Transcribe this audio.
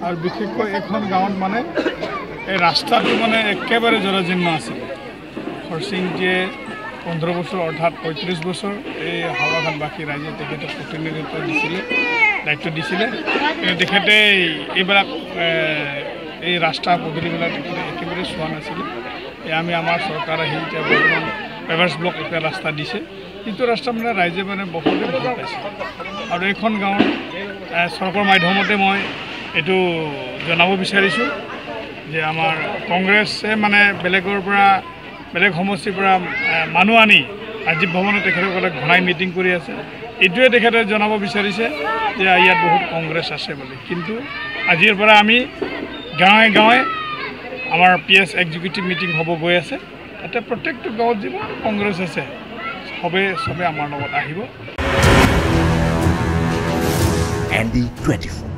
আৰু বিশেষকৈ এইখন গাঁৱত মানে এই ৰাস্তাটো মানে একেবাৰে জৰাজীৰ্ণ আছিল হৰসিংজীয়ে পোন্ধৰ বছৰ অৰ্থাৎ পঁয়ত্ৰিছ বছৰ এই হাৱাঘাটবাসী ৰাইজে তেখেতক প্ৰতিনিধিত্ব দিছিলে দায়িত্ব দিছিলে। কিন্তু তেখেতে এইবিলাক এই ৰাস্তা পদূলিবিলাক তেখেতে একেবাৰে চোৱা নাছিলে। এই আমি আমাৰ চৰকাৰ আহি এতিয়া বৰ্তমান পেভাৰ্ছ ব্লক এটা ৰাস্তা দিছে। যিটো ৰাস্তা মানে ৰাইজে মানে বহুতে ভাল পাইছে। আৰু এইখন গাঁৱত এ, চৰকাৰৰ মাধ্যমতে মই এইটো জনাব বিচাৰিছোঁ। যে আমাৰ কংগ্ৰেছে মানে বেলেগৰ পৰা বেলেগ সমষ্টিৰ পৰা মানুহ আনি ৰাজীৱ ভৱনত তেখেতসকলে ঘনাই মিটিং কৰি আছে। এইটোৱে তেখেতে জনাব বিচাৰিছে যে ইয়াত বহুত কংগ্ৰেছ আছে বুলি। কিন্তু আজিৰ পৰা আমি গাঁৱে গাঁৱে আমাৰ পি এছ এক্সিকিউটিভ মিটিং হ'ব গৈ আছে। তাতে প্ৰত্যেকটো গাঁৱত যিমান কংগ্ৰেছ আছে সবে চবে আমাৰ লগত আহিব। Andy 24.